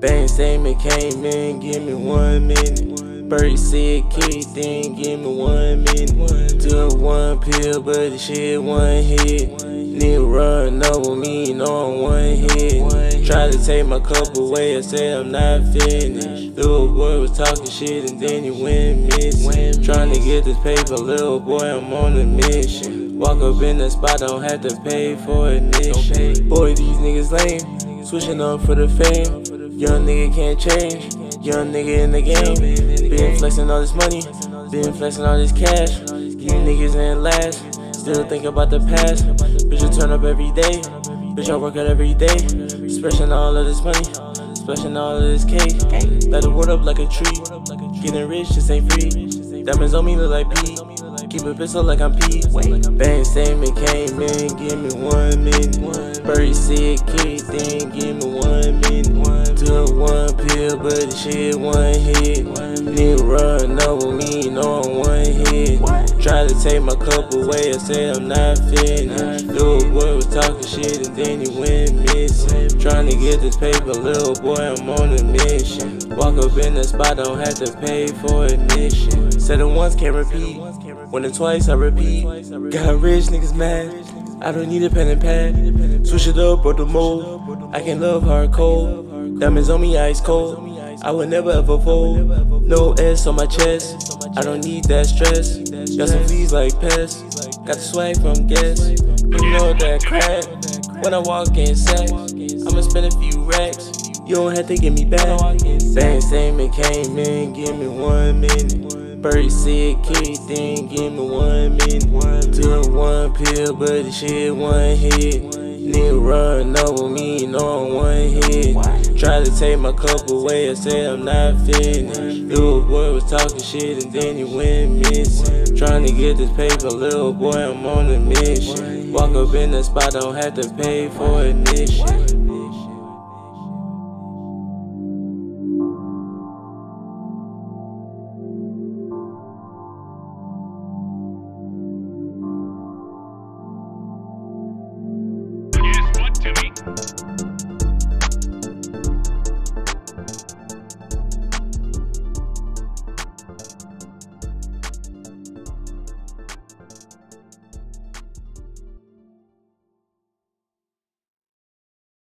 Bank statement came in, give me one minute. Birdie said kick, then give me one minute. Took one pill, but the shit one hit. Nigga run over me, no I'm one hit. Tried to take my cup away, I said I'm not finished. Little boy was talking shit and then he went missing. Trying to get this paper, little boy, I'm on a mission. Walk up in the spot, don't have to pay for admission. Boy, these niggas lame, switching up for the fame. Young nigga can't change, young nigga in the game. Been flexing all this money, been flexing all this cash. These niggas ain't last, still think about the past. Bitch, I turn up every day, bitch, I work out every day. Splashing all of this money, splashing all of this cake. Light the world up like a tree, getting rich just ain't free. Diamonds on me look like Pete. Keep a pistol like I'm Pete. Bank statement came in, give me one minute. Birdie said kick, take my cup away, I said I'm not finished. Little boy was talking shit and then he went missing. Trying to get this paper, little boy, I'm on a mission. Walk up in the spot, don't have to pay for admission. Said it once, can't repeat. When it twice, I repeat. Got rich niggas mad. I don't need a pen and pad. Switch it up or the mold. I can love hard cold. Diamonds on me, ice cold. I will never ever fold. No S on my chest. I don't need that stress. Got some fleas like pests. Got the swag from Guess. You know that crack. When I walk in sack, I'ma spend a few racks. You don't have to give me back. Bank statement came in, give me one minute. Birdie said kick, then give me one minute. Took one pill, but the shit one hit. Nigga run over me, no I'm one hit. Tried to take my cup away, I said I'm not finished. Little boy was talking shit and then he went missing. Trying to get this paper, little boy, I'm on a mission. Walk up in the spot, don't have to pay for admission.